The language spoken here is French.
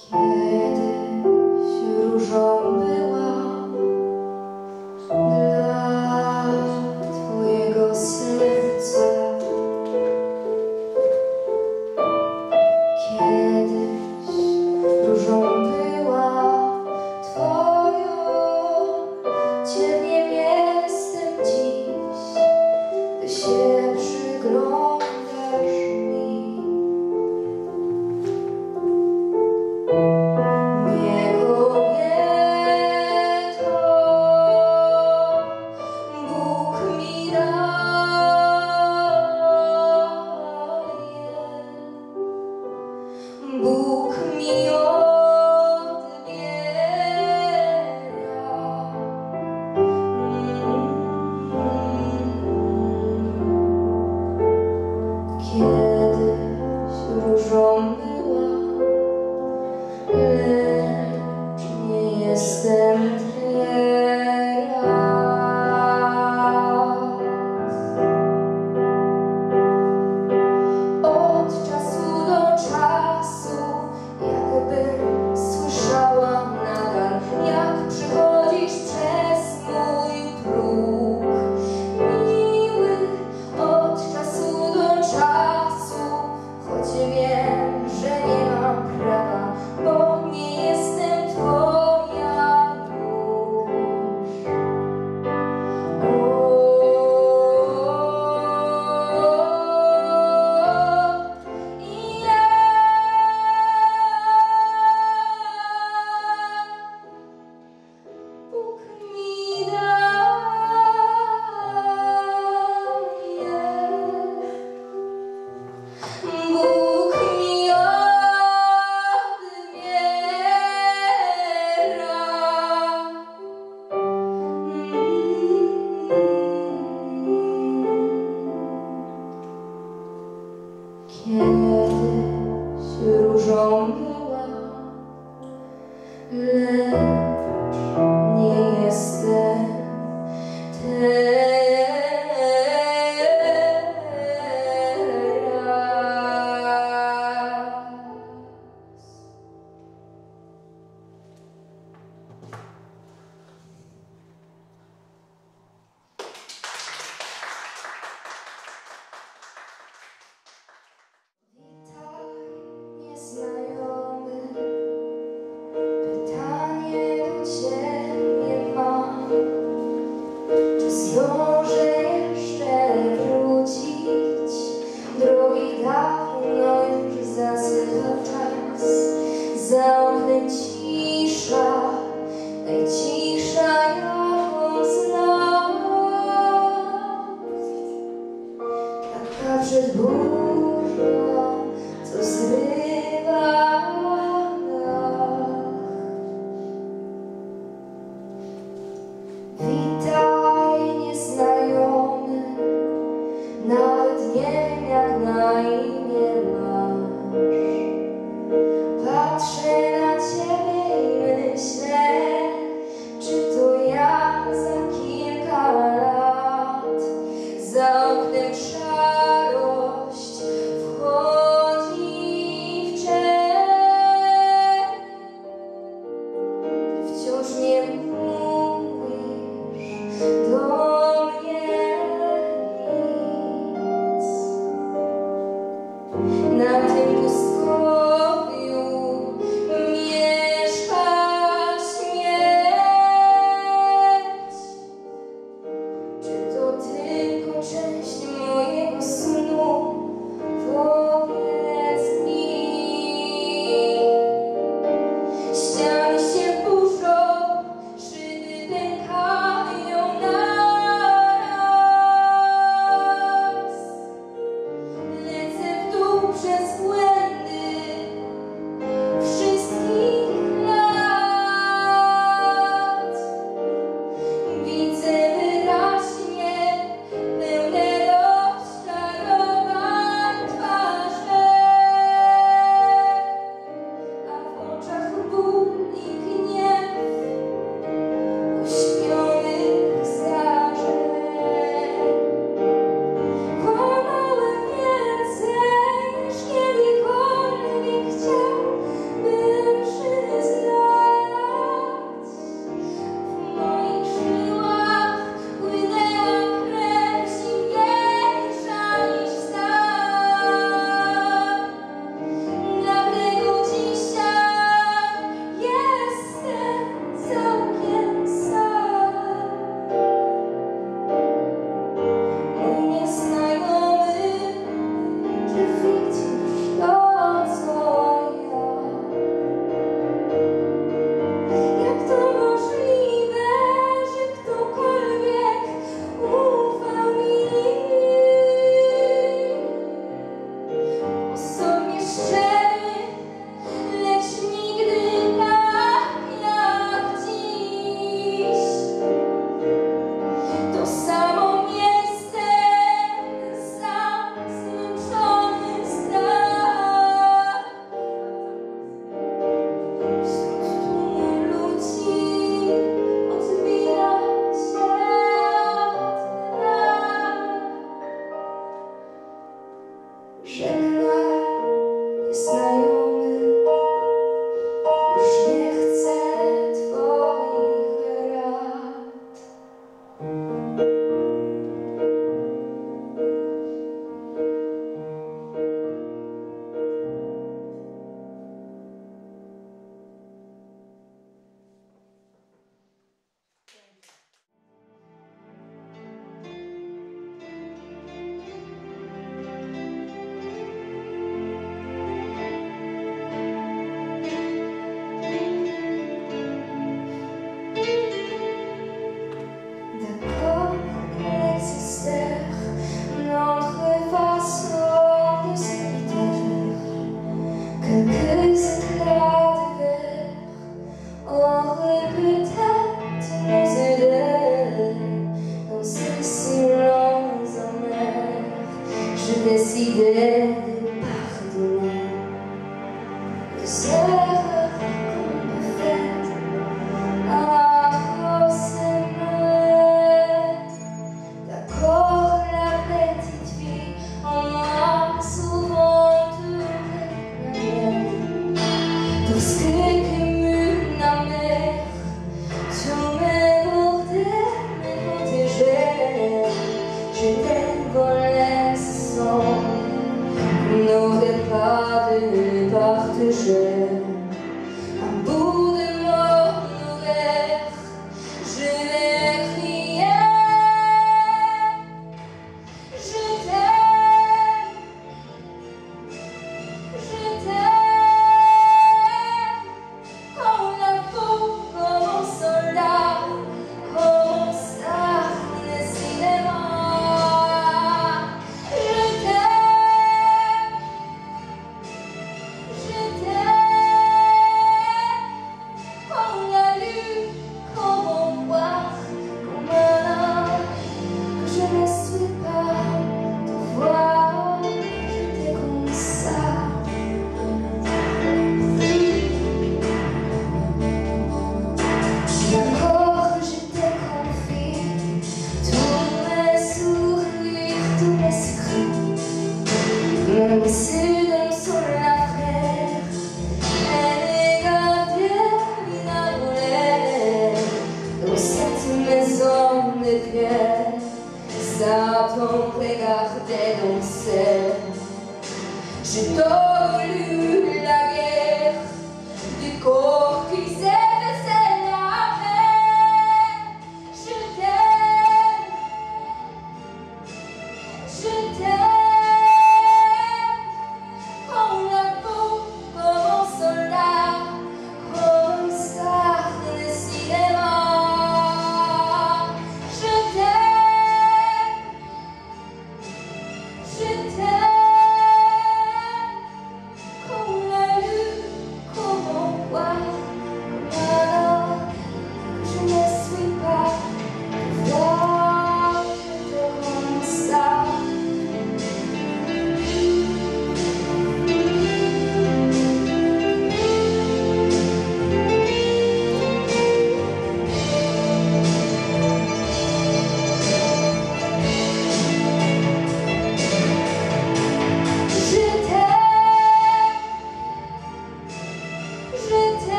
Kiedy się różą щось Божого. Waldachtische